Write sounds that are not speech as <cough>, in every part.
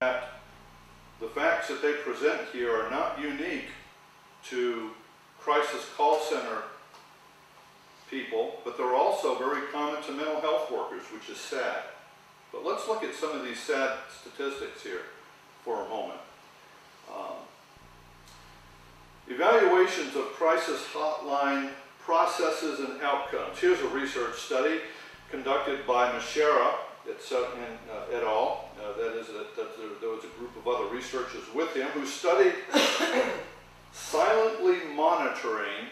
that the facts that they present here are not unique to crisis call center people, but they're also very common to mental health workers, which is sad. But let's look at some of these sad statistics here for a moment. Um, Evaluations of crisis hotline processes and outcomes. Here's a research study conducted by Mishara et cetera, uh, et al. Uh, that is, that, that there, there was a group of other researchers with him who studied <coughs> silently monitoring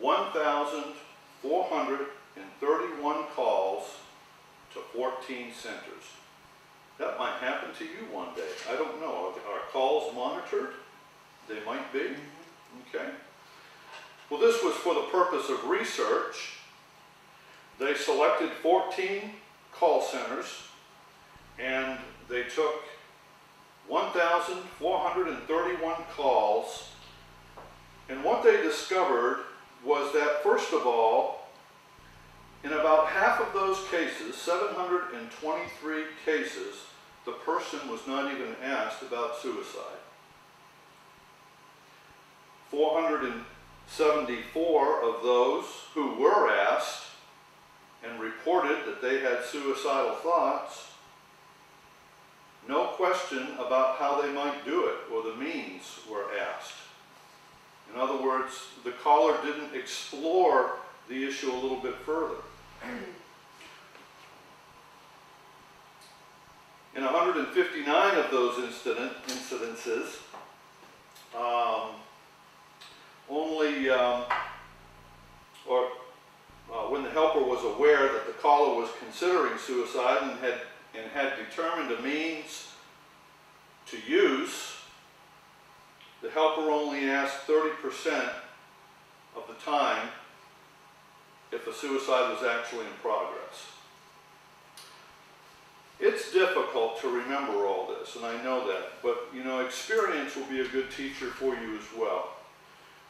1,431 calls to 14 centers. That might happen to you one day. I don't know. Are, are calls monitored? They might be. Okay. Well, this was for the purpose of research. They selected 14 call centers and they took 1,431 calls. And what they discovered was that, first of all, in about half of those cases, 723 cases, the person was not even asked about suicide. 474 of those who were asked and reported that they had suicidal thoughts, no question about how they might do it or the means were asked. In other words, the caller didn't explore the issue a little bit further. <clears throat> In 159 of those incident, incidences, um, only, um, or uh, when the helper was aware that the caller was considering suicide and had, and had determined a means to use, the helper only asked 30% of the time if a suicide was actually in progress. It's difficult to remember all this, and I know that, but you know, experience will be a good teacher for you as well.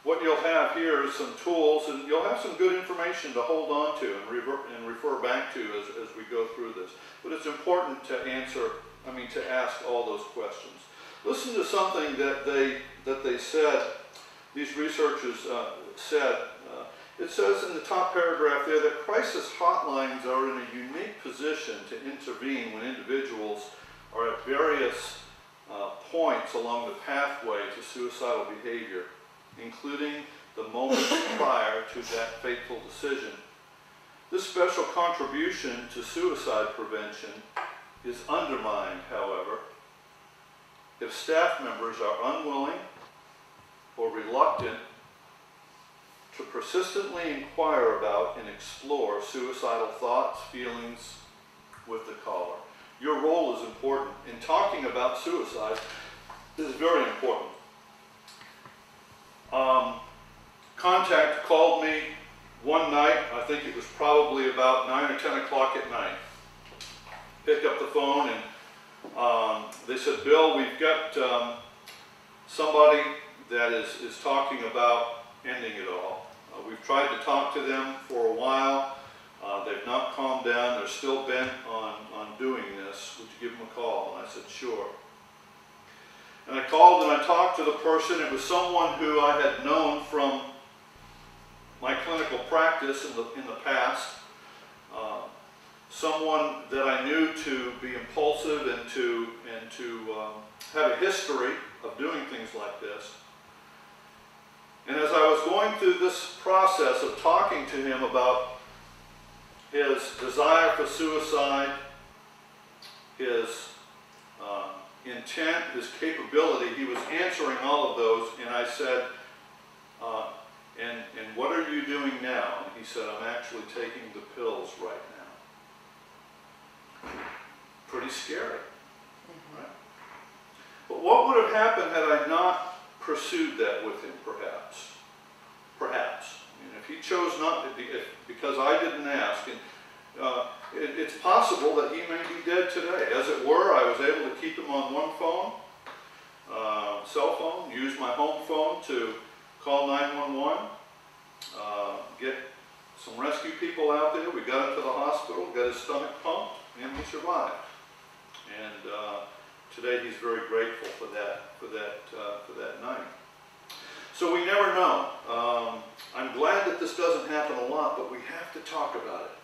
What you'll have here is some tools, and you'll have some good information to hold on to and, and refer back to as, as we go through this. But it's important to answer, I mean, to ask all those questions. Listen to something that they, that they said, these researchers uh, said. Uh, it says in the top paragraph there that crisis hotlines are in a unique position to intervene when individuals are at various uh, points along the pathway to suicidal behavior including the moments <coughs> prior to that fateful decision. This special contribution to suicide prevention is undermined, however, if staff members are unwilling or reluctant to persistently inquire about and explore suicidal thoughts, feelings with the caller. Your role is important. In talking about suicide, this is very important. Um, contact called me one night, I think it was probably about 9 or 10 o'clock at night. Picked up the phone and um, they said, Bill, we've got um, somebody that is, is talking about ending it all. Uh, we've tried to talk to them for a while. Uh, they've not calmed down. They're still bent on, on doing this. Would you give them a call? And I said, sure. And I called and I talked to the person. It was someone who I had known from my clinical practice in the, in the past. Uh, someone that I knew to be impulsive and to, and to um, have a history of doing things like this. And as I was going through this process of talking to him about his desire for suicide, his um, intent, his capability, he was answering all of those, and I said, uh, and, and what are you doing now? And he said, I'm actually taking the pills right now. Pretty scary, right? But what would have happened had I not pursued that with him, perhaps? Perhaps. I mean, if he chose not to, be, if, because I didn't ask, and uh, it, it's possible that he may be dead today. As it were, I was able to keep him on one phone, uh, cell phone, use my home phone to call 911, uh, get some rescue people out there. We got him to the hospital, got his stomach pumped, and he survived. And uh, today he's very grateful for that, for that, uh, for that night. So we never know. Um, I'm glad that this doesn't happen a lot, but we have to talk about it.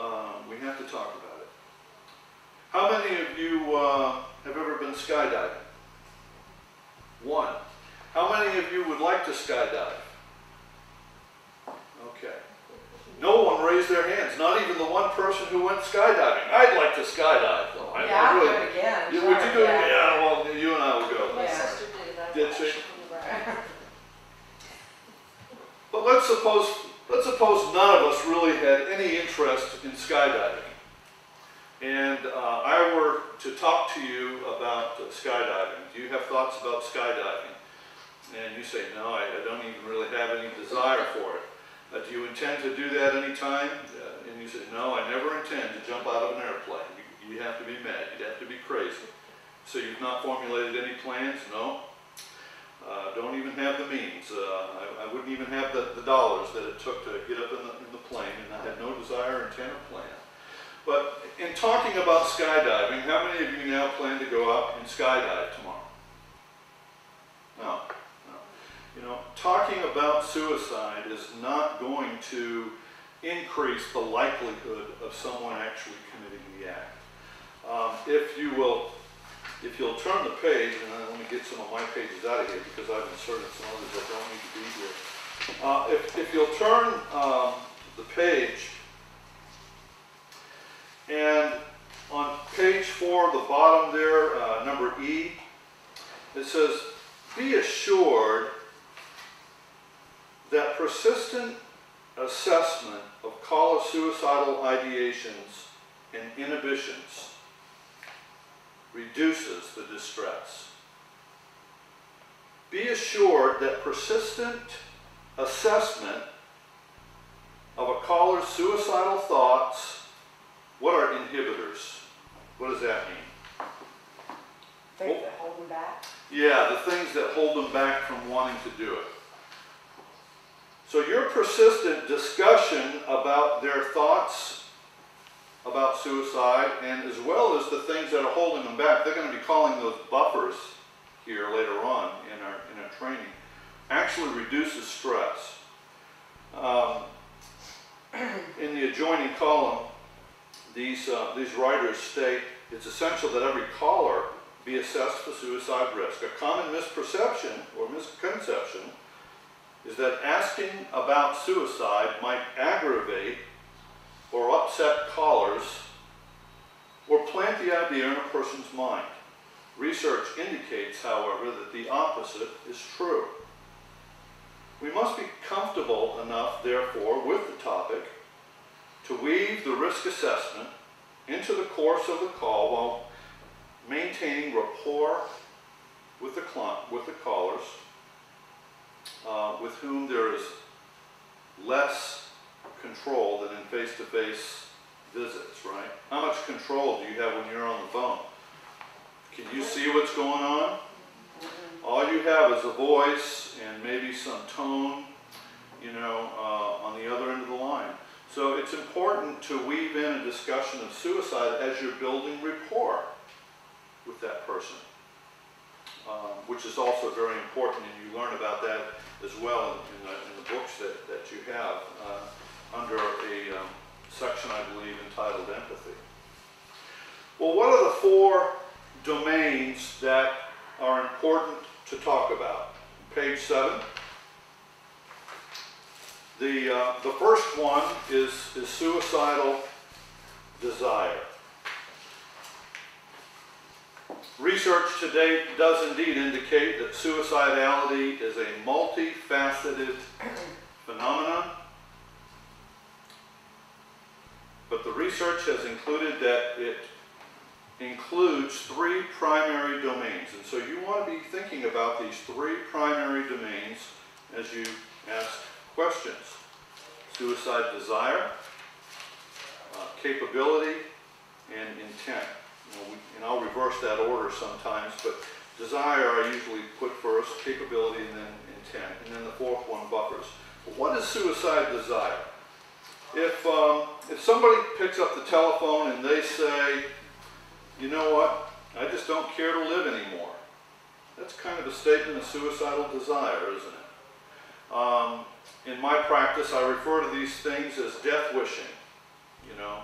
Um, we have to talk about it. How many of you uh, have ever been skydiving? One. How many of you would like to skydive? Okay. No one raised their hands, not even the one person who went skydiving. I'd like to skydive though. I- I Yeah, really- it again. Yeah, Would you do it? Yeah. Yeah, well, you and I will go. My Yeah. sister did, I Did she? from the back. <laughs> But let's suppose, let's suppose none of us really had any interest in skydiving. And uh, I were to talk to you about skydiving. Do you have thoughts about skydiving? And you say, no, I, I don't even really have any desire for it. Uh, do you intend to do that anytime? Uh, and you say, no, I never intend to jump out of an airplane. You, you have to be mad. You'd have to be crazy. So you've not formulated any plans? No? Uh, don't even have the means. Uh, I, I wouldn't even have the, the dollars that it took to get up in the, in the plane, and I had no desire, intent, or plan. But in talking about skydiving, how many of you now plan to go out and skydive tomorrow? No, no. You know, talking about suicide is not going to increase the likelihood of someone actually committing the act. Um, if you will if you'll turn the page, and then let me get some of my pages out of here because I've inserted some others that don't need to be here. Uh, if, if you'll turn um, the page, and on page four, the bottom there, uh, number E, it says, be assured that persistent assessment of caller suicidal ideations and inhibitions reduces the distress. Be assured that persistent assessment of a caller's suicidal thoughts, what are inhibitors? What does that mean? Things that hold them back. Yeah, the things that hold them back from wanting to do it. So your persistent discussion about their thoughts about suicide and as well as the things that are holding them back, they're going to be calling those buffers here later on in our, in our training, actually reduces stress. Um, <clears throat> in the adjoining column, these, uh, these writers state it's essential that every caller be assessed for suicide risk. A common misperception or misconception is that asking about suicide might aggravate or upset callers or plant the idea in a person's mind. Research indicates, however, that the opposite is true. We must be comfortable enough, therefore, with the topic to weave the risk assessment into the course of the call while maintaining rapport with the client, with the callers, uh, with whom there is less control than in face-to-face visits, right? How much control do you have when you're on the phone? Can you see what's going on? All you have is a voice and maybe some tone, you know, uh, on the other end of the line. So it's important to weave in a discussion of suicide as you're building rapport with that person, um, which is also very important, and you learn about that as well in, in, the, in the books that, that you have uh, under a um, section, I believe, entitled Empathy. Well, what are the four domains that are important to talk about? Page seven. The, uh, the first one is, is suicidal desire. Research to date does indeed indicate that suicidality is a multifaceted phenomenon. But the research has included that it includes three primary domains. And so you want to be thinking about these three primary domains as you ask questions. Suicide desire, uh, capability, and intent. You know, we, and I'll reverse that order sometimes, but desire I usually put first, capability, and then intent. And then the fourth one, buffers. But what is suicide desire? If, um, if somebody picks up the telephone and they say, you know what, I just don't care to live anymore. That's kind of a statement of suicidal desire, isn't it? Um, in my practice, I refer to these things as death wishing, you know.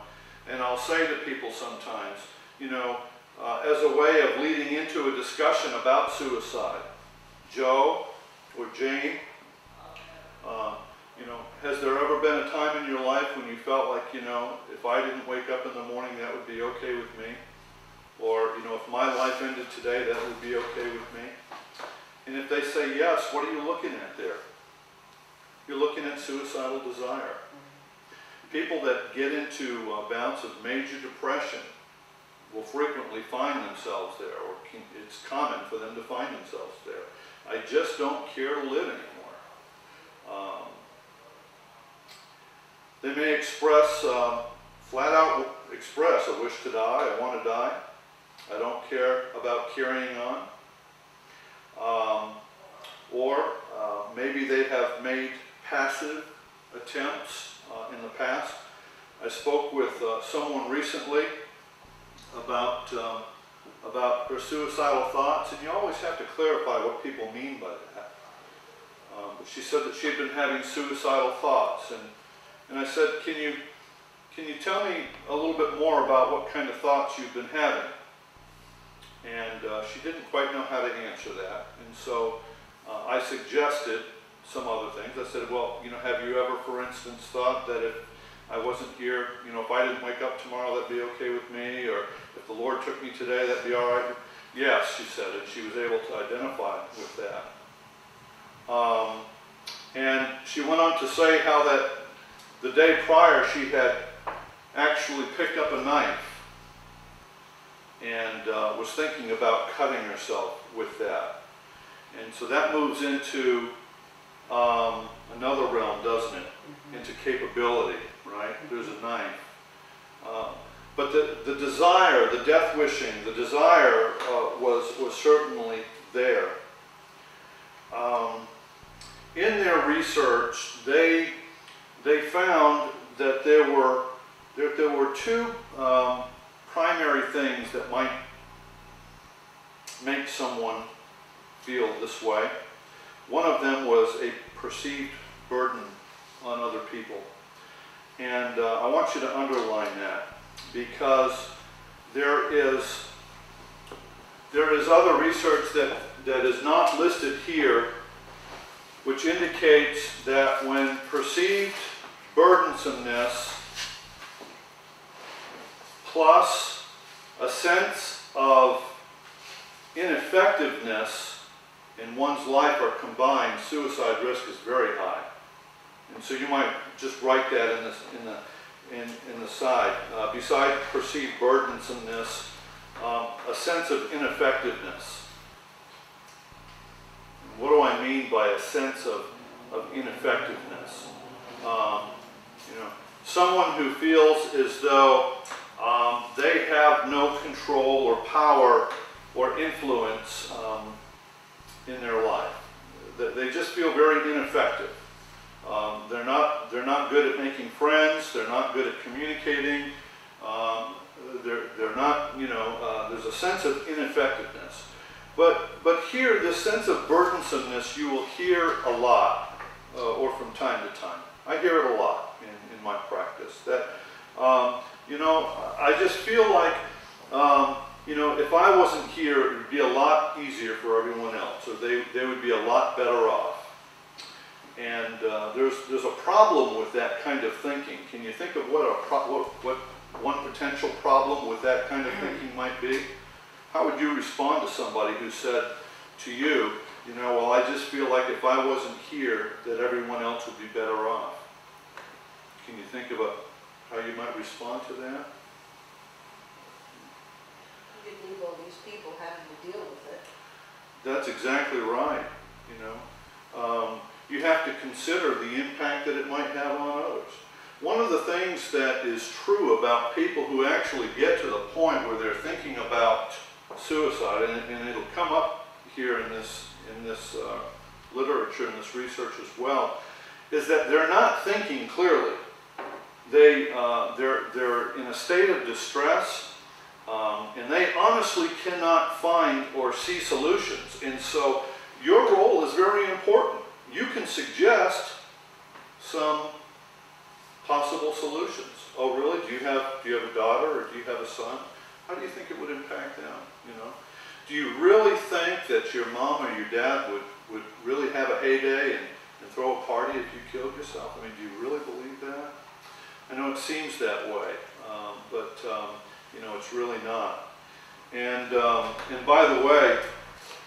And I'll say to people sometimes, you know, uh, as a way of leading into a discussion about suicide, Joe or Jane, uh, you know, has there ever been a time in your life when you felt like, you know, if I didn't wake up in the morning, that would be okay with me? Or, you know, if my life ended today, that would be okay with me? And if they say yes, what are you looking at there? You're looking at suicidal desire. People that get into bouts of major depression will frequently find themselves there, or can, it's common for them to find themselves there. I just don't care to live anymore. Um, they may express, uh, flat out express a wish to die, I want to die. I don't care about carrying on. Um, or uh, maybe they have made passive attempts uh, in the past. I spoke with uh, someone recently about um, about her suicidal thoughts, and you always have to clarify what people mean by that. Um, she said that she had been having suicidal thoughts, and and I said, can you can you tell me a little bit more about what kind of thoughts you've been having? And uh, she didn't quite know how to answer that, and so uh, I suggested some other things. I said, well, you know, have you ever, for instance, thought that if I wasn't here, you know, if I didn't wake up tomorrow, that'd be okay with me, or if the Lord took me today, that'd be all right? Yes, she said, and she was able to identify with that. Um, and she went on to say how that the day prior she had actually picked up a knife and uh, was thinking about cutting herself with that. And so that moves into um, another realm, doesn't it? Into capability, right? There's a knife. Uh, but the, the desire, the death wishing, the desire uh, was, was certainly there. Um, in their research, they, they found that there were, that there were two um, primary things that might make someone feel this way. One of them was a perceived burden on other people. And uh, I want you to underline that because there is, there is other research that, that is not listed here which indicates that when perceived burdensomeness plus a sense of ineffectiveness in one's life are combined, suicide risk is very high. And so you might just write that in the, in the, in, in the side. Uh, beside perceived burdensomeness, um, a sense of ineffectiveness. What do I mean by a sense of, of ineffectiveness? Um, you know, someone who feels as though um, they have no control or power or influence um, in their life. They just feel very ineffective. Um, they're not they're not good at making friends. They're not good at communicating. Um, they're they're not you know. Uh, there's a sense of ineffectiveness. But but here, this sense of burdensomeness you will hear a lot, uh, or from time to time. I hear it a lot in, in my practice. That um, you know, I just feel like um, you know, if I wasn't here, it would be a lot easier for everyone else, or they, they would be a lot better off. And uh, there's, there's a problem with that kind of thinking. Can you think of what, a what, what one potential problem with that kind of thinking might be? How would you respond to somebody who said to you, you know, well, I just feel like if I wasn't here, that everyone else would be better off? Can you think about how you might respond to that? You could leave all these people having to deal with it. That's exactly right, you know. Um, you have to consider the impact that it might have on others. One of the things that is true about people who actually get to the point where they're thinking about suicide, and, and it'll come up here in this, in this uh, literature, in this research as well, is that they're not thinking clearly. They, uh, they're, they're in a state of distress, um, and they honestly cannot find or see solutions. And so your role is very important. You can suggest some possible solutions. Oh, really? Do you have, do you have a daughter or do you have a son? How do you think it would impact them, you know? Do you really think that your mom or your dad would, would really have a heyday and, and throw a party if you killed yourself? I mean, do you really believe that? I know it seems that way, um, but, um, you know, it's really not. And, um, and by the way,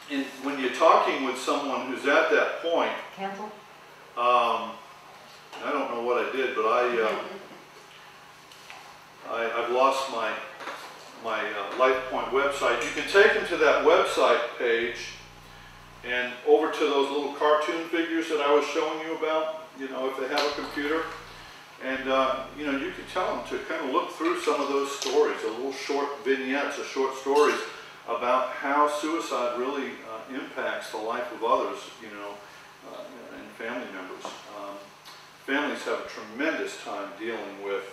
in, when you're talking with someone who's at that point, Cancel? um, I don't know what I did, but I, um, <laughs> I, I've lost my, my uh, LifePoint website. You can take them to that website page and over to those little cartoon figures that I was showing you about, you know, if they have a computer. And, uh, you know, you can tell them to kind of look through some of those stories, the little short vignettes or short stories about how suicide really uh, impacts the life of others, you know, uh, and family members. Um, families have a tremendous time dealing with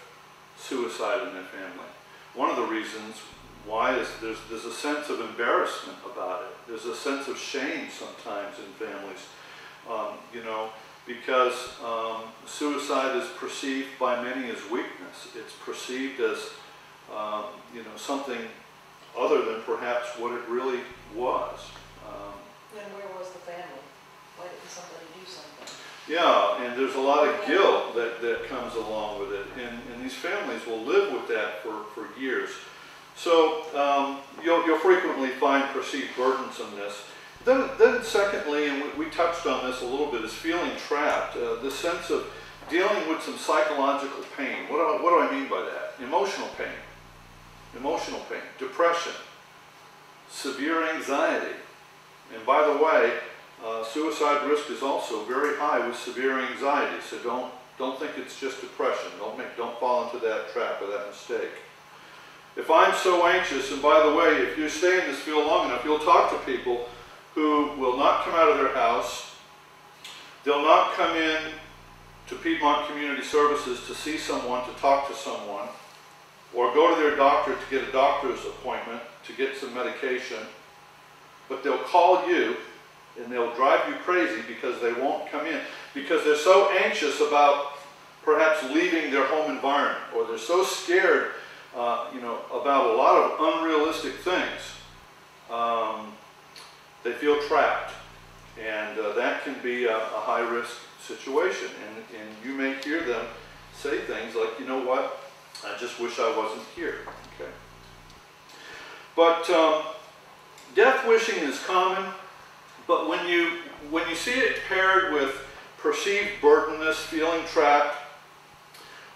suicide in their family. One of the reasons why is there's, there's a sense of embarrassment about it. There's a sense of shame sometimes in families, um, you know, because um, suicide is perceived by many as weakness. It's perceived as, um, you know, something other than perhaps what it really was. Um, Then where was the family? Why didn't somebody do something? Yeah, and there's a lot of guilt that, that comes along with it, and, and these families will live with that for, for years. So um, you'll, you'll frequently find perceived burdensomeness. Then, then secondly, and we, we touched on this a little bit, is feeling trapped. Uh, the sense of dealing with some psychological pain. What do, I, what do I mean by that? Emotional pain, emotional pain, depression, severe anxiety. And by the way, uh, suicide risk is also very high with severe anxiety, so don't, don't think it's just depression. Don't, make, don't fall into that trap or that mistake. If I'm so anxious, and by the way, if you stay in this field long enough, you'll talk to people who will not come out of their house, they'll not come in to Piedmont Community Services to see someone, to talk to someone, or go to their doctor to get a doctor's appointment to get some medication, but they'll call you and they'll drive you crazy because they won't come in. Because they're so anxious about perhaps leaving their home environment or they're so scared uh, you know about a lot of unrealistic things um, they feel trapped. And uh, that can be a, a high risk situation. And, and you may hear them say things like you know what? I just wish i wasn't here. Okay. But um, death wishing is common but when you, when you see it paired with perceived burdenness, feeling trapped,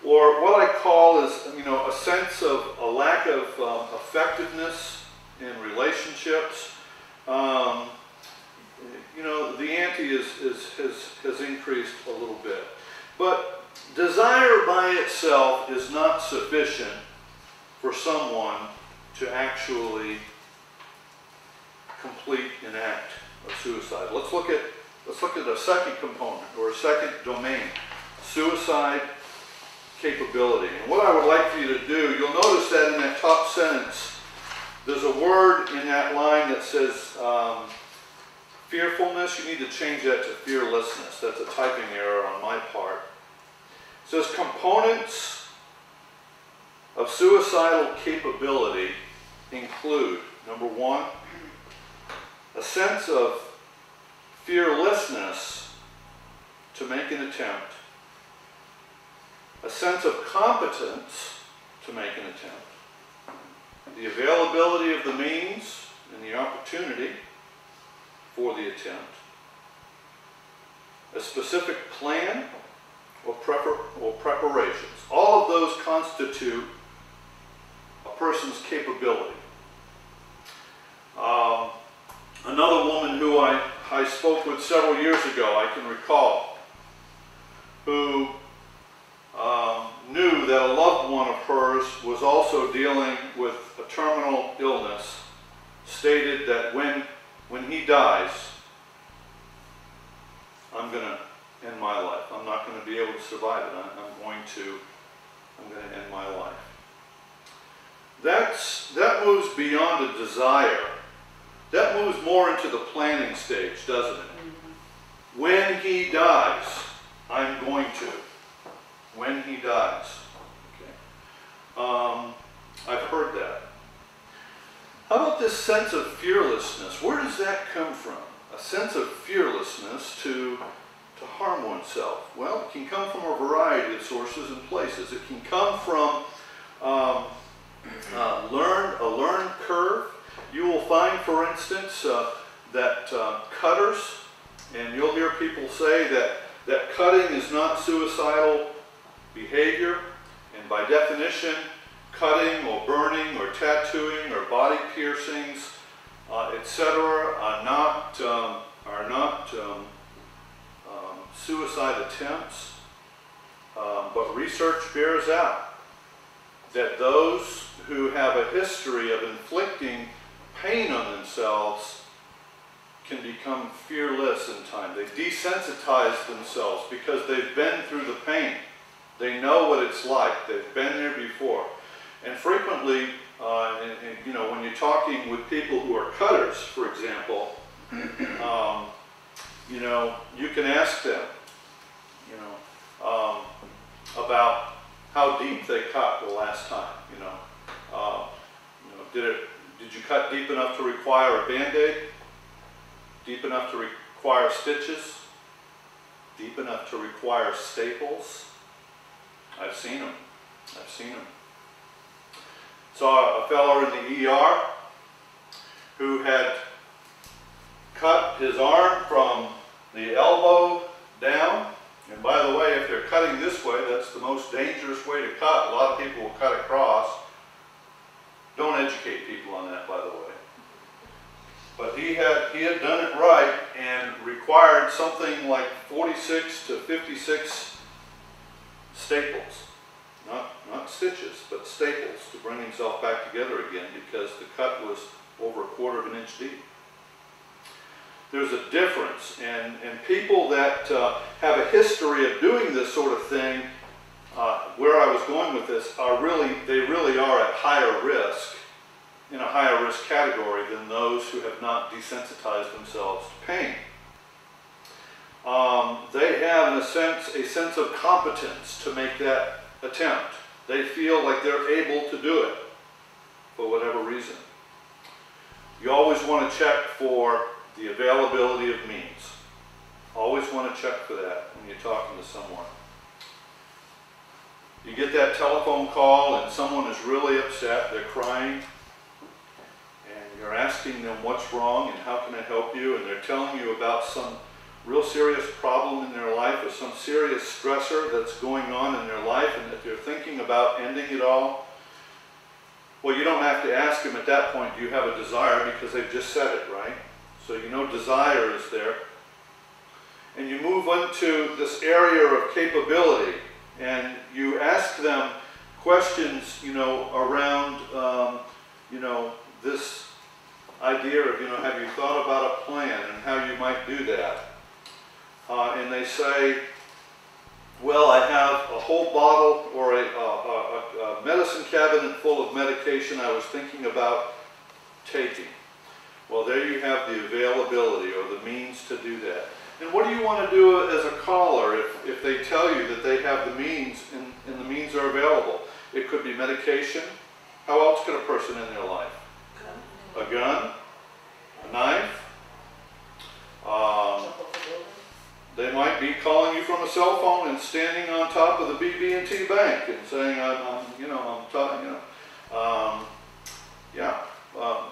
or what I call is, you know, a sense of a lack of um, effectiveness in relationships, um, you know, the ante is, is, has, has increased a little bit. But desire by itself is not sufficient for someone to actually complete an act of suicide. Let's look at let's look at a second component or a second domain, suicide capability. And what I would like for you to do, you'll notice that in that top sentence, there's a word in that line that says um, fearfulness. You need to change that to fearlessness. That's a typing error on my part. It says components of suicidal capability include number one, a sense of fearlessness to make an attempt, a sense of competence to make an attempt, the availability of the means and the opportunity for the attempt, a specific plan or, prepar- or preparations. All of those constitute a person's capability. Um, Another woman who I, I spoke with several years ago, I can recall, who um, knew that a loved one of hers was also dealing with a terminal illness, stated that when, when he dies, I'm going to end my life. I'm not going to be able to survive it. I'm, going to, I'm going to end my life. That's, that moves beyond a desire. That moves more into the planning stage, doesn't it? When he dies, I'm going to. When he dies. Okay. Um, I've heard that. How about this sense of fearlessness? Where does that come from? A sense of fearlessness to, to harm oneself. Well, it can come from a variety of sources and places. It can come from um, uh, learn a learned curve. You will find, for instance, uh, that uh, cutters, and you'll hear people say that that cutting is not suicidal behavior, and by definition, cutting or burning or tattooing or body piercings, uh, etc., are not um, are not um, um, suicide attempts. Um, but research bears out that those who have a history of inflicting pain on themselves can become fearless in time. They desensitize themselves because they've been through the pain. They know what it's like. They've been there before. And frequently, uh, and, and, you know, when you're talking with people who are cutters, for example, <clears throat> um, you know, you can ask them, you know, um, about how deep they cut the last time, you know. Uh, you know, did it, did you cut deep enough to require a Band-Aid? Deep enough to require stitches? Deep enough to require staples? I've seen them. I've seen them. Saw a fellow in the ER who had cut his arm from the elbow down. And by the way, if they're cutting this way, that's the most dangerous way to cut. A lot of people will cut across. Don't educate people on that, by the way. But he had, he had done it right and required something like 46 to 56 staples. Not, not stitches, but staples to bring himself back together again because the cut was over a quarter of an inch deep. There's a difference, and, and people that uh, have a history of doing this sort of thing, uh, where I was going with this, are really, they really are at higher risk, in a higher risk category than those who have not desensitized themselves to pain. Um, they have, in a sense, a sense of competence to make that attempt. They feel like they're able to do it for whatever reason. You always want to check for the availability of means. Always want to check for that when you're talking to someone. You get that telephone call and someone is really upset, they're crying, and you're asking them what's wrong and how can I help you, and they're telling you about some real serious problem in their life or some serious stressor that's going on in their life and that they're thinking about ending it all, well, you don't have to ask them at that point, do you have a desire? Because they've just said it, right? So you know desire is there. And you move into this area of capability and you ask them questions, you know, around, um, you know, this idea of, you know, have you thought about a plan and how you might do that? Uh, and they say, well, I have a whole bottle or a, a, a, a medicine cabinet full of medication I was thinking about taking. Well, there you have the availability or the means to do that. And what do you want to do as a caller if, if they tell you that they have the means and, and the means are available? It could be medication. How else could a person in their life? A gun? A knife? Um, Jump off the building? they might be calling you from a cell phone and standing on top of the BB&T bank and saying, I'm, I'm you know, I'm talking, you know. Um, yeah. Um,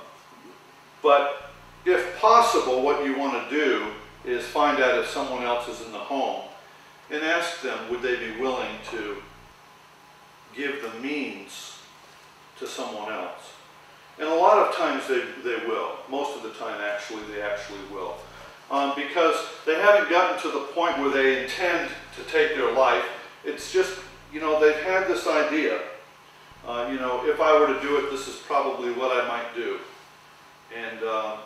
but if possible, what you want to do is find out if someone else is in the home and ask them, would they be willing to give the means to someone else? And a lot of times they, they will. Most of the time, actually, they actually will. Um, because they haven't gotten to the point where they intend to take their life. It's just, you know, they've had this idea. Uh, you know, if I were to do it, this is probably what I might do. And uh,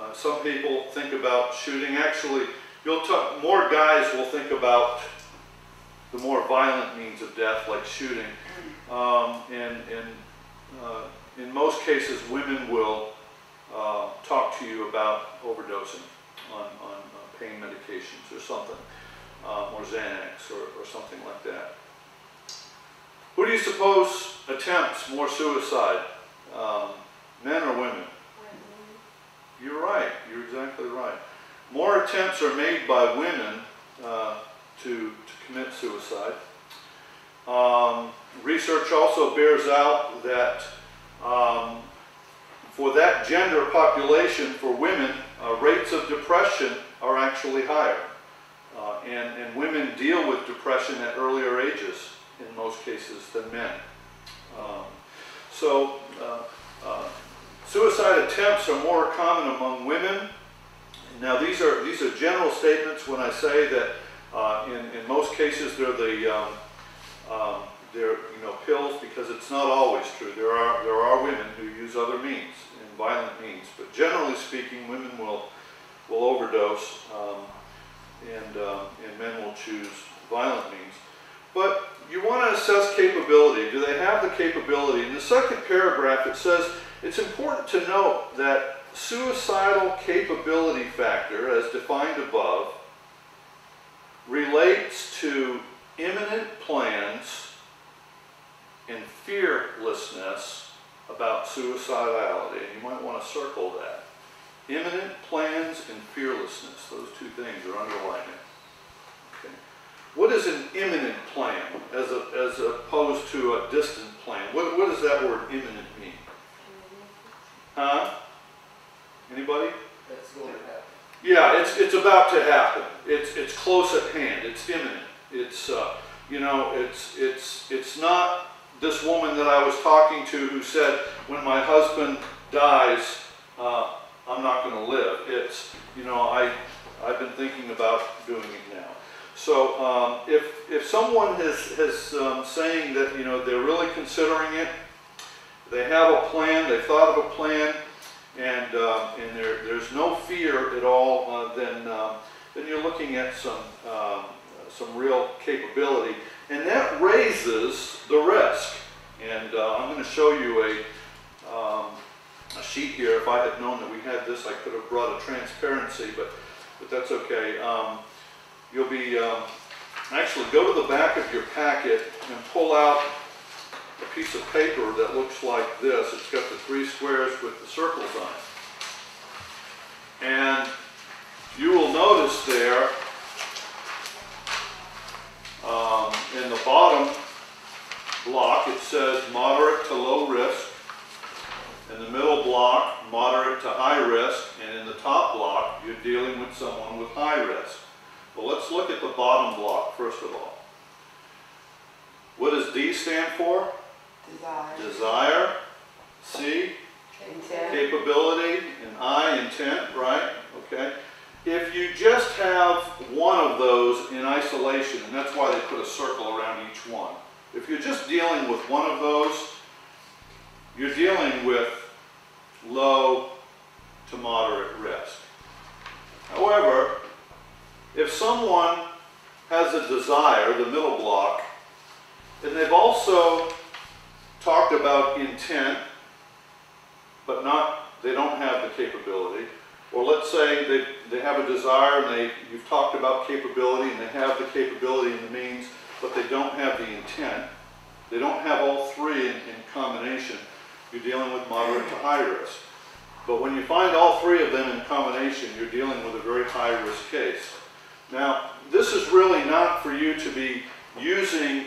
uh, some people think about shooting. Actually, you'll talk, more guys will think about the more violent means of death, like shooting. Um, and and uh, in most cases, women will uh, talk to you about overdosing on, on uh, pain medications or something, um, or Xanax or, or something like that. Who do you suppose attempts more suicide, um, men or women? You're right, you're exactly right. More attempts are made by women uh, to, to commit suicide. Um, research also bears out that um, for that gender population, for women, uh, rates of depression are actually higher. Uh, and, and women deal with depression at earlier ages in most cases than men. Um, so, uh, uh, suicide attempts are more common among women. Now, these are these are general statements when I say that uh, in, in most cases they're the um, um, they're you know pills because it's not always true. There are there are women who use other means and violent means, but generally speaking, women will will overdose um, and um, and men will choose violent means. But you want to assess capability. Do they have the capability? In the second paragraph, it says it's important to note that suicidal capability factor, as defined above, relates to imminent plans and fearlessness about suicidality. And you might want to circle that. Imminent plans and fearlessness, those two things are underlining. Okay. What is an imminent plan as, a, as opposed to a distant plan? What, what does that word imminent mean? Huh? Anybody? That's going to happen. Yeah, it's, it's about to happen. It's, it's close at hand. It's imminent. It's, uh, you know, it's, it's, it's not this woman that I was talking to who said, when my husband dies, uh, I'm not going to live. It's, you know, I, I've been thinking about doing it now. So um, if, if someone is, is um, saying that, you know, they're really considering it, they have a plan, they've thought of a plan, and, uh, and there, there's no fear at all, uh, then, uh, then you're looking at some, um, some real capability. And that raises the risk. And uh, I'm going to show you a, um, a sheet here. If I had known that we had this, I could have brought a transparency, but, but that's okay. Um, you'll be, um, actually go to the back of your packet and pull out a piece of paper that looks like this. It's got the three squares with the circles on it. And you will notice there, um, in the bottom block, it says moderate to low risk. In the middle block, moderate to high risk. And in the top block, you're dealing with someone with high risk. Well, let's look at the bottom block first of all. What does D stand for? Desire. Desire, C, Intent. capability, and I, intent, right? Okay. If you just have one of those in isolation, and that's why they put a circle around each one. If you're just dealing with one of those, you're dealing with low to moderate risk. However, if someone has a desire, the middle block, and they've also talked about intent, but not, they don't have the capability. Or let's say they, they have a desire and they, you've talked about capability and they have the capability and the means, but they don't have the intent. They don't have all three in, in combination. You're dealing with moderate to high risk. But when you find all three of them in combination, you're dealing with a very high risk case. Now, this is really not for you to be using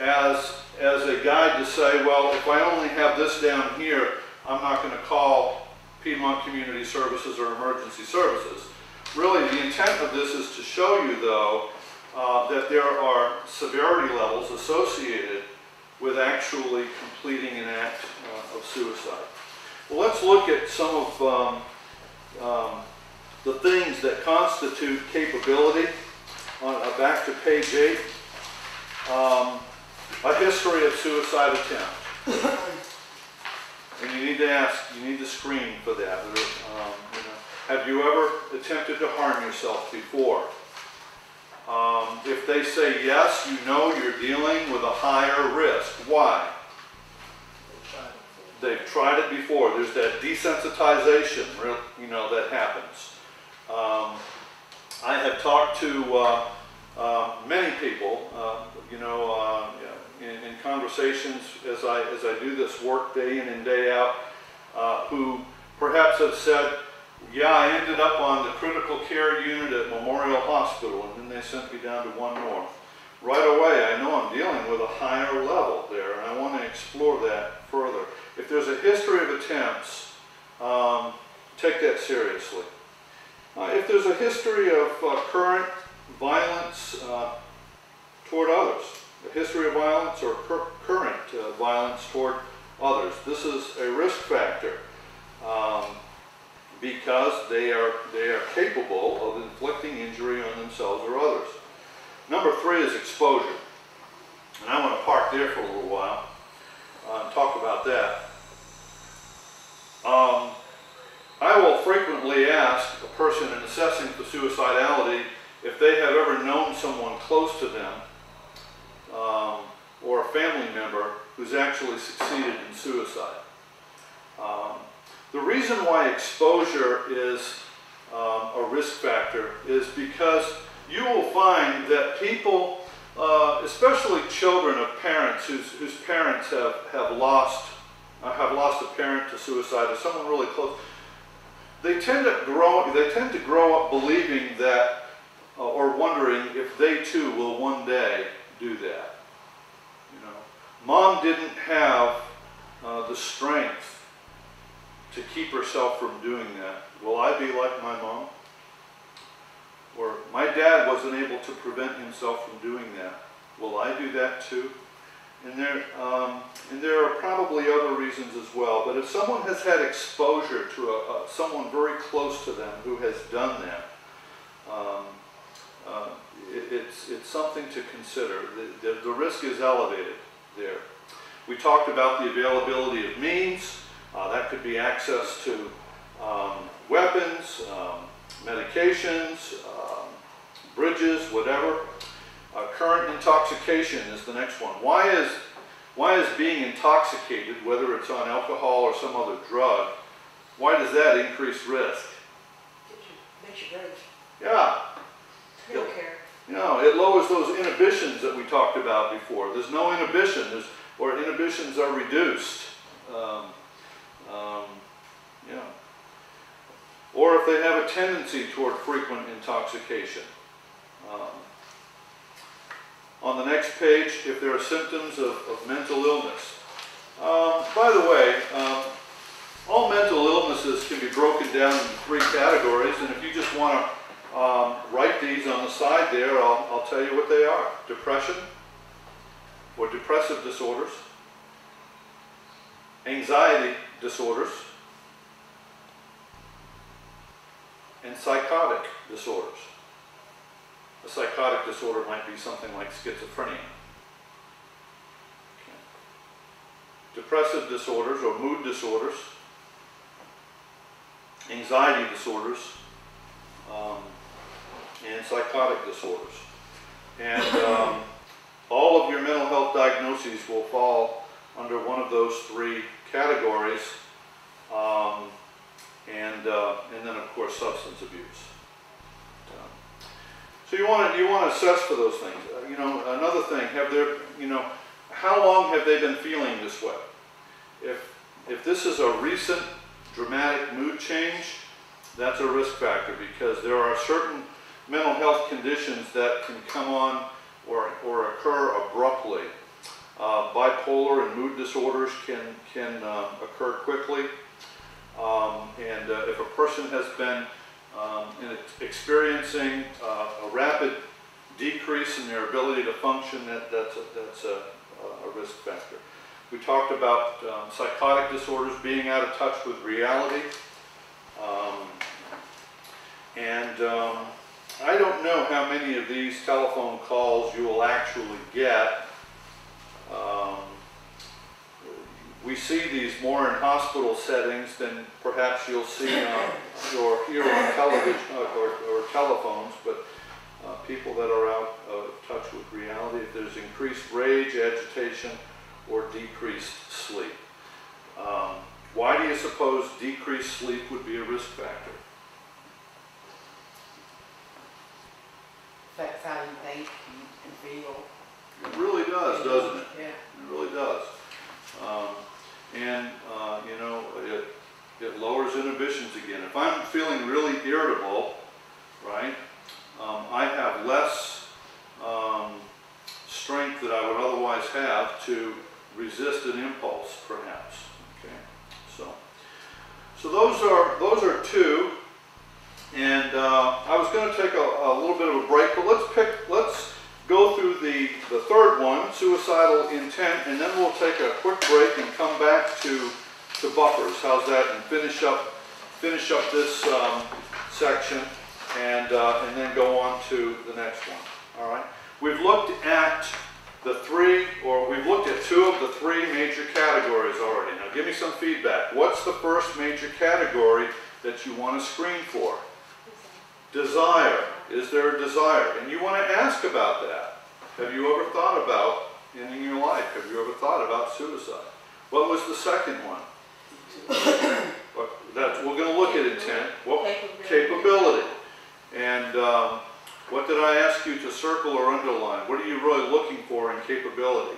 as, as a guide to say, well, if I only have this down here, I'm not going to call Piedmont Community Services or Emergency Services. Really, the intent of this is to show you, though, uh, that there are severity levels associated with actually completing an act uh, of suicide. Well, let's look at some of um, um, the things that constitute capability. Uh, back to page eight. Um, a history of suicide attempt. And you need to ask, you need to screen for that. Um, you know, have you ever attempted to harm yourself before? Um, if they say yes, you know you're dealing with a higher risk. Why? They've tried it before. There's that desensitization, you know, that happens. Um, I have talked to uh, uh, many people, uh, you know, uh, in, in conversations as I as I do this work day in and day out, uh, who perhaps have said, "Yeah, I ended up on the critical care unit at Memorial Hospital, and then they sent me down to One North." Right away, I know I'm dealing with a higher level there, and I want to explore that further. If there's a history of attempts, um, take that seriously. Uh, if there's a history of uh, current violence uh, toward others, a history of violence or cur- current uh, violence toward others, this is a risk factor um, because they are, they are capable of inflicting injury on themselves or others. Number three is exposure. And I want to park there for a little while uh, and talk about that. Um, I will frequently ask a person in assessing the suicidality if they have ever known someone close to them um, or a family member who's actually succeeded in suicide. Um, the reason why exposure is um, a risk factor is because you will find that people, uh, especially children of parents whose, whose parents have, have lost uh, have lost a parent to suicide or someone really close, they tend to grow they tend to grow up believing that uh, or wondering if they too will one day do that. You know, mom didn't have uh, the strength to keep herself from doing that. Will I be like my mom? Or my dad wasn't able to prevent himself from doing that. Will I do that too? And there, um, and there are probably other reasons as well. But if someone has had exposure to a, a, someone very close to them who has done that, um, uh, it, it's, it's something to consider. The, the, the risk is elevated there. We talked about the availability of means. Uh, that could be access to um, weapons, um, medications, um, bridges, whatever. Uh, current intoxication is the next one. Why is, why is being intoxicated, whether it's on alcohol or some other drug, why does that increase risk? You, makes you brave. Yeah, You don't care. Know, it lowers those inhibitions that we talked about before. There's no inhibition, there's, or inhibitions are reduced. Um, um, yeah. Or if they have a tendency toward frequent intoxication. Um, on the next page, if there are symptoms of, of mental illness. Um, by the way, um, all mental illnesses can be broken down into three categories, and if you just want to um, write these on the side there, I'll, I'll tell you what they are. Depression, or depressive disorders, anxiety disorders, and psychotic disorders. A psychotic disorder might be something like schizophrenia. Depressive disorders or mood disorders, anxiety disorders, um, and psychotic disorders. And um, all of your mental health diagnoses will fall under one of those three categories. Um, and, uh, and then, of course, substance abuse. So you want to you want to assess for those things. Uh, you know, another thing, have there, you know, how long have they been feeling this way? If if this is a recent dramatic mood change, that's a risk factor because there are certain mental health conditions that can come on or, or occur abruptly. Uh, bipolar and mood disorders can, can uh, occur quickly. Um, and uh, if a person has been um, in experiencing uh, a rapid decrease in their ability to function, that, that's, a, that's a, a risk factor. We talked about um, psychotic disorders being out of touch with reality. Um, and um, I don't know how many of these telephone calls you will actually get. Um, we see these more in hospital settings than perhaps you'll see on, or hear on television uh, or, or telephones, but uh, people that are out of touch with reality, if there's increased rage, agitation, or decreased sleep. Um, why do you suppose decreased sleep would be a risk factor? How you think and feel. It really does, doesn't it? Yeah. It really does. Um, and, uh, you know, it, it lowers inhibitions again. If I'm feeling really irritable, right, um, I have less um, strength that I would otherwise have to resist an impulse, perhaps. Okay, so, so those are those are two. And uh, I was going to take a, a little bit of a break, but let's pick let's go through the, the third one, suicidal intent, and then we'll take a quick break and come back to, to buffers. How's that? And finish up, finish up this um, section and, uh, and then go on to the next one. All right? We've looked at the three, or we've looked at two of the three major categories already. Now give me some feedback. What's the first major category that you want to screen for? Desire. Is there a desire? And you want to ask about that. Have you ever thought about ending your life? Have you ever thought about suicide? What was the second one? That, we're going to look at intent. What capability? And um, what did I ask you to circle or underline? What are you really looking for in capability?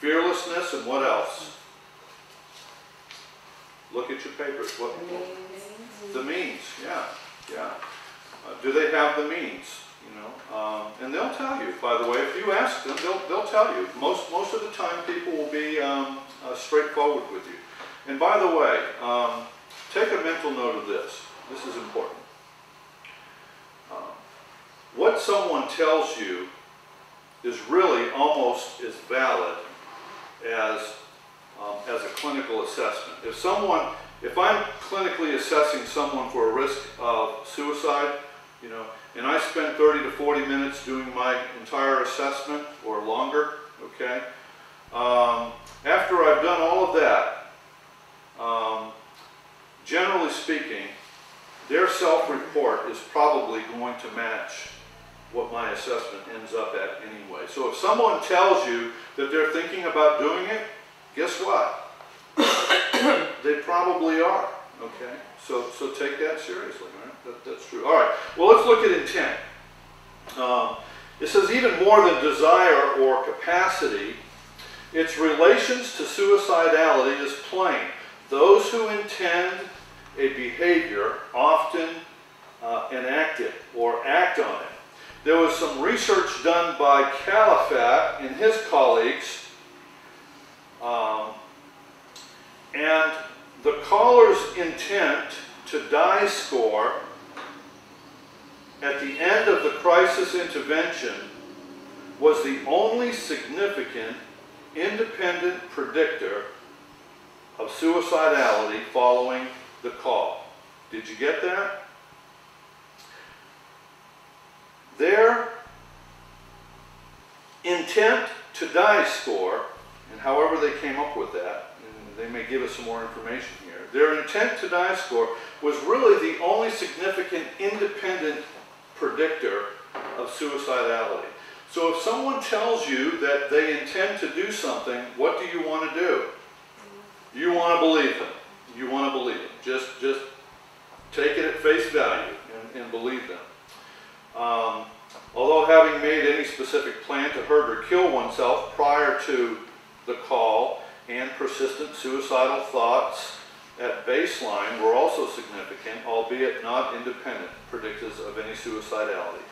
Fearlessness and what else? Look at your papers. What? The means, yeah, yeah. Uh, do they have the means? You know, um, and they'll tell you. By the way, if you ask them, they'll they'll tell you. Most most of the time, people will be um, uh, straightforward with you. And by the way, um, take a mental note of this. This is important. Um, what someone tells you is really almost as valid as um, as a clinical assessment. If someone, if I'm clinically assessing someone for a risk of suicide, you know, and I spend 30 to 40 minutes doing my entire assessment or longer, okay, um, after I've done all of that, um, generally speaking, their self-report is probably going to match what my assessment ends up at anyway. So if someone tells you that they're thinking about doing it, guess what? <coughs> they probably are. Okay, so so take that seriously, right? That, that's true. All right. Well, let's look at intent. Um, it says even more than desire or capacity, its relations to suicidality is plain. Those who intend a behavior often uh, enact it or act on it. There was some research done by Kalafat and his colleagues, um, and the caller's intent die score at the end of the crisis intervention was the only significant independent predictor of suicidality following the call. Did you get that? Their intent to die score, and however they came up with that, they may give us some more information here, their intent to die score was really the only significant independent predictor of suicidality. So if someone tells you that they intend to do something, what do you want to do? You want to believe them. You want to believe them. Just, just take it at face value and, and believe them. Um, although having made any specific plan to hurt or kill oneself prior to the call and persistent suicidal thoughts at baseline were also significant, albeit not independent predictors of any suicidality.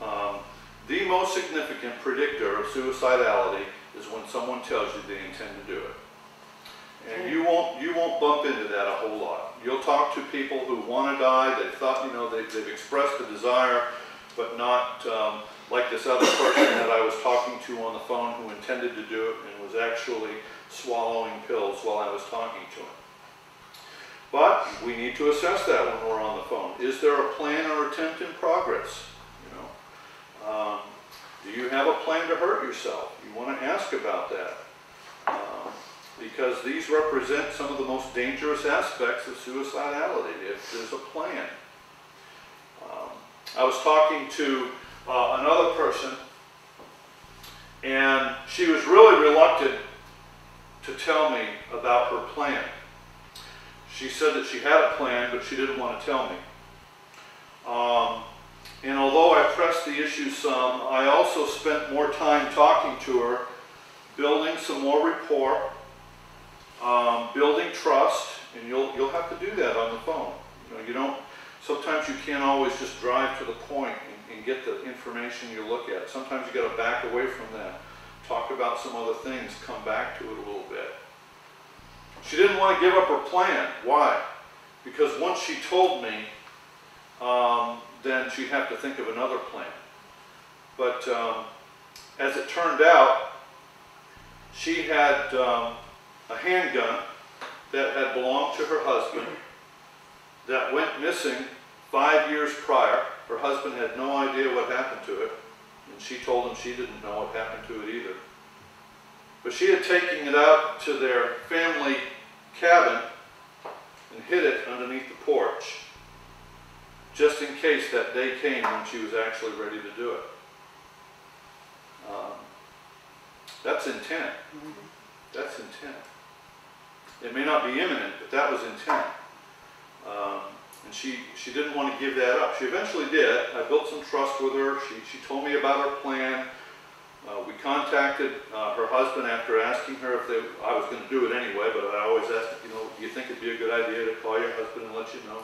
Um, the most significant predictor of suicidality is when someone tells you they intend to do it. And you won't, you won't bump into that a whole lot. You'll talk to people who want to die, they've thought, you know, they, they've expressed a desire, but not um, like this other person that I was talking to on the phone who intended to do it and was actually swallowing pills while I was talking to him. But we need to assess that when we're on the phone. Is there a plan or attempt in progress? You know, um, do you have a plan to hurt yourself? You want to ask about that. Um, because these represent some of the most dangerous aspects of suicidality, if there's a plan. Um, I was talking to uh, another person, and she was really reluctant to tell me about her plan. She said that she had a plan, but she didn't want to tell me. Um, and although I pressed the issue some, I also spent more time talking to her, building some more rapport, um, building trust, and you'll, you'll have to do that on the phone. You know, you don't, sometimes you can't always just drive to the point and, and get the information you look at. Sometimes you gotta back away from that, talk about some other things, come back to it a little bit. She didn't want to give up her plan. Why? Because once she told me, um, then she'd have to think of another plan. But um, as it turned out, she had um, a handgun that had belonged to her husband that went missing five years prior. Her husband had no idea what happened to it, and she told him she didn't know what happened to it either. But she had taken it out to their family cabin and hid it underneath the porch, just in case that day came when she was actually ready to do it. Um, That's intent. That's intent. It may not be imminent, but that was intent. Um, and she, she didn't want to give that up. She eventually did. I built some trust with her. She, she told me about her plan. Uh, we contacted uh, her husband after asking her if they, I was going to do it anyway, but I always asked, you know, do you think it'd be a good idea to call your husband and let you know?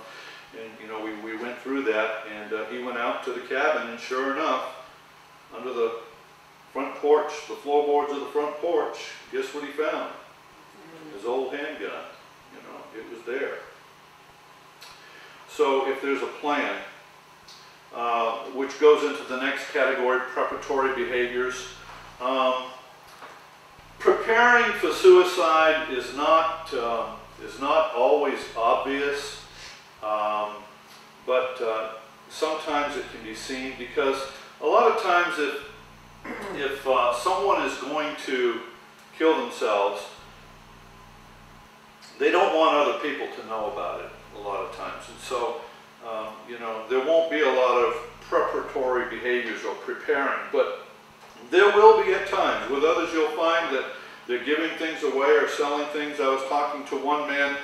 And, you know, we, we went through that, and uh, he went out to the cabin, and sure enough, under the front porch, the floorboards of the front porch, guess what he found? His old handgun, you know, it was there. So if there's a plan, uh, which goes into the next category, preparatory behaviors. Um, preparing for suicide is not, um, is not always obvious, um, but uh, sometimes it can be seen because a lot of times if, if uh, someone is going to kill themselves, they don't want other people to know about it a lot of times. And so, um, you know, there won't be a lot of preparatory behaviors or preparing, but there will be at times. With others, you'll find that they're giving things away or selling things. I was talking to one man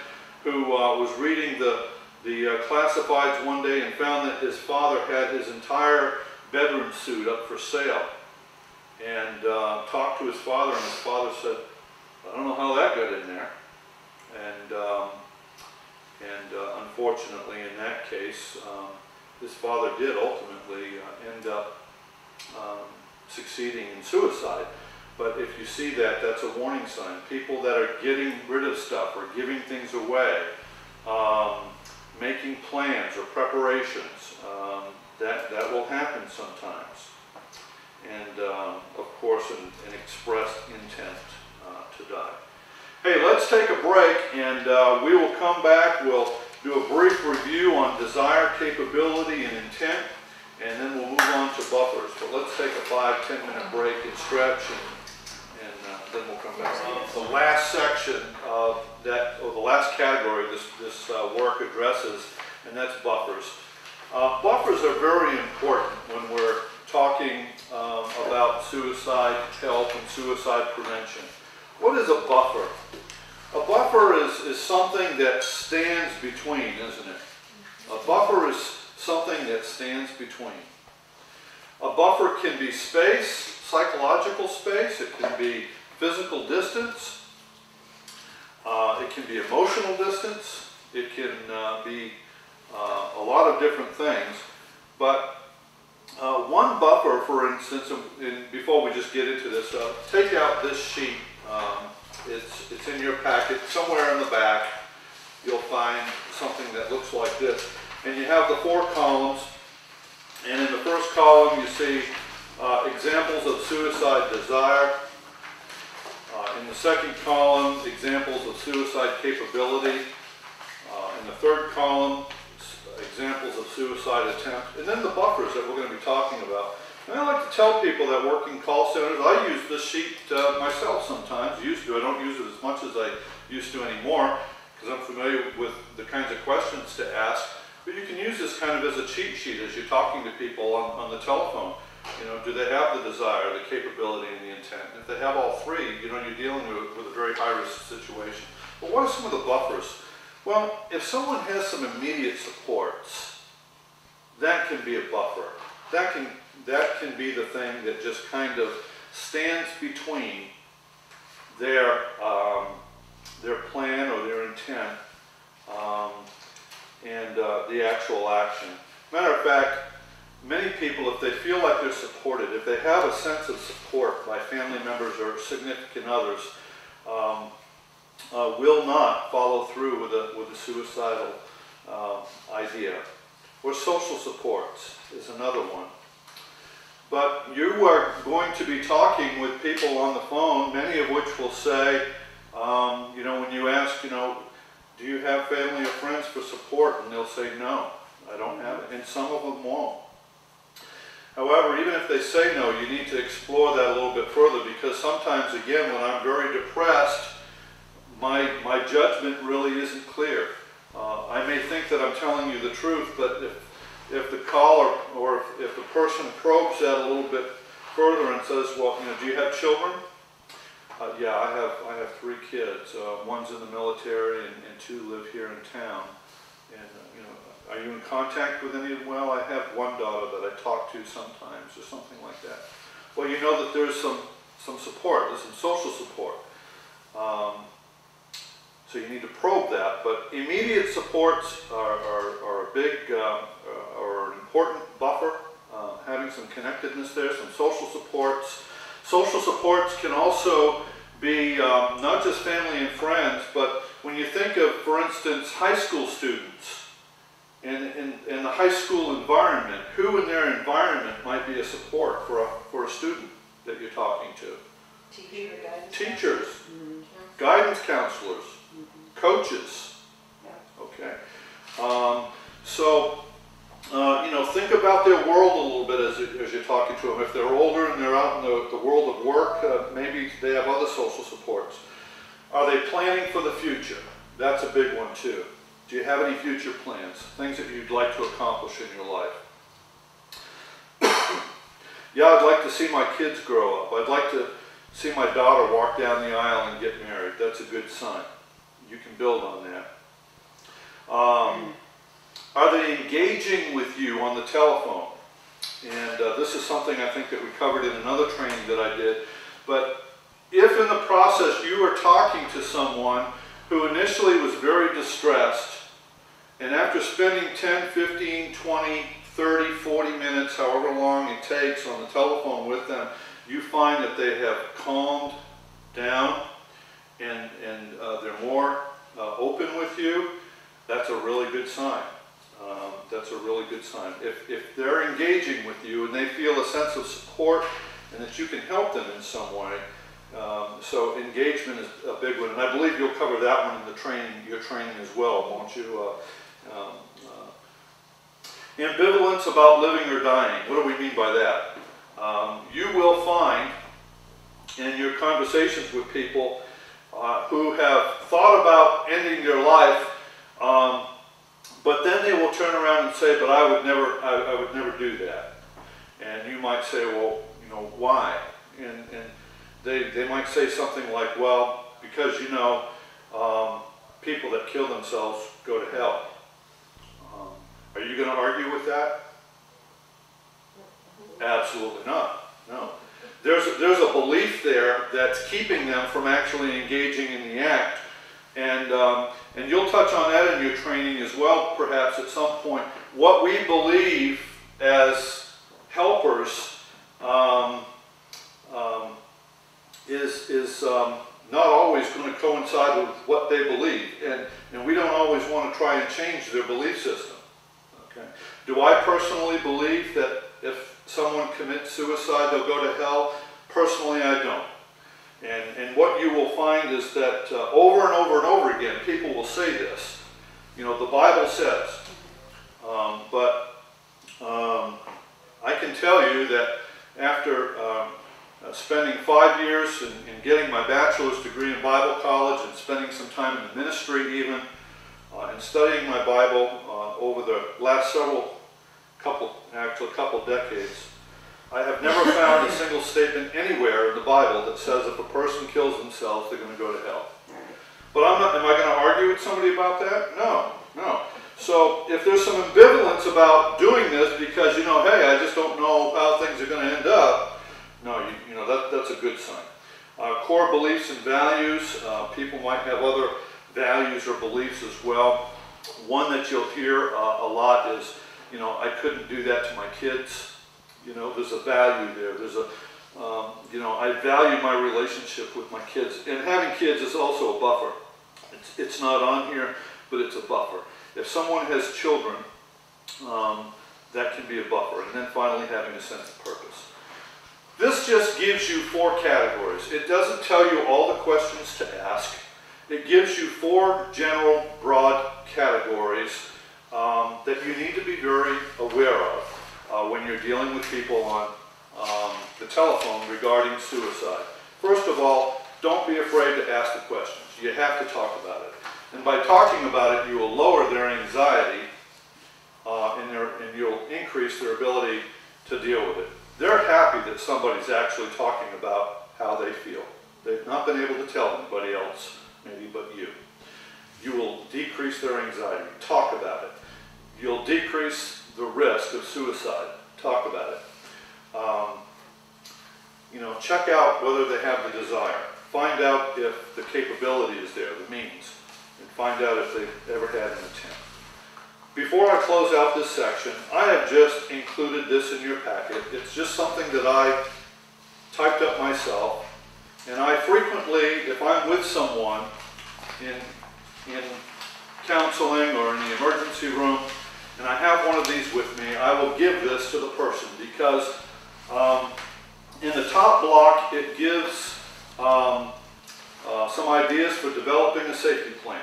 who uh, was reading the, the uh, classifieds one day and found that his father had his entire bedroom suit up for sale. And uh, talked to his father, and his father said, I don't know how that got in there. And um, and uh, unfortunately, in that case, um, his father did ultimately uh, end up um, succeeding in suicide. But if you see that, that's a warning sign. People that are getting rid of stuff or giving things away, um, making plans or preparations, um, that, that will happen sometimes. And um, of course, an, an expressed intent uh, to die. Hey, let's take a break and uh, we will come back. We'll do a brief review on desire, capability, and intent, and then we'll move on to buffers. But let's take a five, ten minute break and stretch, and, and uh, then we'll come back. Uh, the last section of that, or the last category this, this uh, work addresses, and that's buffers. Uh, buffers are very important when we're talking um, about suicide help and suicide prevention. What is a buffer? A buffer is, is something that stands between, isn't it? A buffer is something that stands between. A buffer can be space, psychological space, it can be physical distance, uh, it can be emotional distance, it can uh, be uh, a lot of different things. But uh, one buffer, for instance, and- before we just get into this, uh, take out this sheet. Um, it's, it's in your packet, somewhere in the back, you'll find something that looks like this. And you have the four columns, and in the first column, you see uh, examples of suicide desire. Uh, in the second column, examples of suicide capability. Uh, in the third column, examples of suicide attempts, And then the buffers that we're going to be talking about. And I like to tell people that work in call centers, I use this sheet uh, myself sometimes, used to. I don't use it as much as I used to anymore because I'm familiar with the kinds of questions to ask. But you can use this kind of as a cheat sheet as you're talking to people on, on the telephone. You know, do they have the desire, the capability, and the intent? If they have all three, you know, you're dealing with, with a very high-risk situation. But what are some of the buffers? Well, if someone has some immediate supports, that can be a buffer. That can, that can be the thing that just kind of stands between their, um, their plan or their intent um, and uh, the actual action. Matter of fact, many people, if they feel like they're supported, if they have a sense of support by family members or significant others, um, uh, will not follow through with a, with a suicidal uh, idea. Or social supports is another one. But you are going to be talking with people on the phone, many of which will say, um, you know, when you ask, you know, do you have family or friends for support? And they'll say, no, I don't have it. And some of them won't. However, even if they say no, you need to explore that a little bit further because sometimes, again, when I'm very depressed, my, my judgment really isn't clear. Uh, I may think that I'm telling you the truth, but if, if the caller or if, if the person probes that a little bit further and says, well, you know, do you have children? Uh, yeah, I have, I have three kids. Uh, one's in the military and, and two live here in town. And, uh, you know, are you in contact with any of them? Well, I have one daughter that I talk to sometimes or something like that. Well, you know that there's some, some support, there's some social support. Um, so you need to probe that, but immediate supports are, are, are a big, uh, uh, or an important buffer, uh, having some connectedness there, some social supports. Social supports can also be um, not just family and friends, but when you think of, for instance, high school students, in, in, in the high school environment, who in their environment might be a support for a, for a student that you're talking to? Teacher, guidance. Teachers, guidance counselors, coaches. Okay. Um, so, uh, you know, think about their world a little bit as, you- as you're talking to them. If they're older and they're out in the, the world of work, uh, maybe they have other social supports. Are they planning for the future? That's a big one too. Do you have any future plans? Things that you'd like to accomplish in your life? <coughs> yeah, I'd like to see my kids grow up. I'd like to see my daughter walk down the aisle and get married. That's a good sign. You can build on that. Um, are they engaging with you on the telephone? And uh, this is something I think that we covered in another training that I did. But if in the process you are talking to someone who initially was very distressed, and after spending 10, 15, 20, 30, 40 minutes, however long it takes on the telephone with them, you find that they have calmed down and, and uh, they're more uh, open with you, that's a really good sign. Um, that's a really good sign. If, if they're engaging with you and they feel a sense of support and that you can help them in some way, um, so engagement is a big one. And I believe you'll cover that one in the training, your training as well, won't you? Uh, um, uh, ambivalence about living or dying. What do we mean by that? Um, you will find in your conversations with people uh, who have thought about ending their life, um, but then they will turn around and say, "But I would never, I, I would never do that." And you might say, "Well, you know, why?" And, and they, they might say something like, "Well, because you know, um, people that kill themselves go to hell." Um, are you going to argue with that? Absolutely not. No. There's, there's a belief there that's keeping them from actually engaging in the act. And, um, and you'll touch on that in your training as well, perhaps at some point. What we believe as helpers um, um, is, is um, not always going to coincide with what they believe. And, and we don't always want to try and change their belief system. Okay. Do I personally believe that if someone commits suicide, they'll go to hell? Personally, I don't. And, and what you will find is that uh, over and over and over again, people will say this. You know, the Bible says. Um, but um, I can tell you that after um, uh, spending five years in getting my bachelor's degree in Bible college and spending some time in the ministry even, uh, and studying my Bible uh, over the last several couple, actually couple decades, I have never found a single statement anywhere in the Bible that says if a person kills themselves, they're gonna go to hell. But I'm not, am I gonna argue with somebody about that? No, no. So if there's some ambivalence about doing this because, you know, hey, I just don't know how things are gonna end up, no, you, you know, that, that's a good sign. Uh, core beliefs and values, uh, people might have other values or beliefs as well. One that you'll hear uh, a lot is, you know, I couldn't do that to my kids. You know, there's a value there. There's a, um, you know, I value my relationship with my kids. And having kids is also a buffer. It's, it's not on here, but it's a buffer. If someone has children, um, that can be a buffer. And then finally, having a sense of purpose. This just gives you four categories. It doesn't tell you all the questions to ask. It gives you four general, broad categories um, that you need to be very aware of uh, when you're dealing with people on um, the telephone regarding suicide. First of all, don't be afraid to ask the questions. You have to talk about it. And by talking about it, you will lower their anxiety uh, and, their, and you'll increase their ability to deal with it. They're happy that somebody's actually talking about how they feel. They've not been able to tell anybody else, maybe but you. You will decrease their anxiety. Talk about it. You'll decrease the risk of suicide. Talk about it. Um, you know, check out whether they have the desire. Find out if the capability is there, the means, and find out if they've ever had an attempt. Before I close out this section, I have just included this in your packet. It's just something that I typed up myself. And I frequently, if I'm with someone in, in counseling or in the emergency room, and I have one of these with me, I will give this to the person because um, in the top block, it gives um, uh, some ideas for developing a safety plan.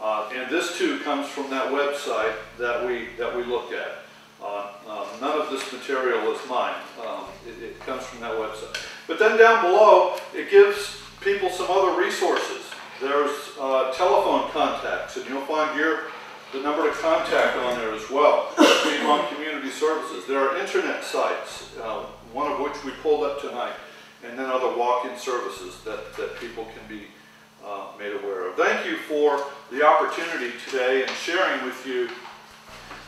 Uh, and this too comes from that website that we, that we looked at. Uh, uh, none of this material is mine. Um, it, it comes from that website. But then down below, it gives people some other resources. There's uh, telephone contacts, and you'll find your, the number to contact on there as well. <coughs> Piedmont Community Services. There are internet sites, uh, one of which we pulled up tonight, and then other walk-in services that, that people can be uh, made aware of. Thank you for the opportunity today and sharing with you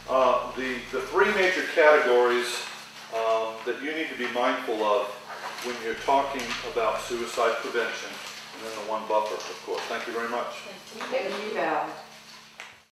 uh, the, the three major categories um, that you need to be mindful of when you're talking about suicide prevention, and then the one buffer, of course. Thank you very much. Thank you.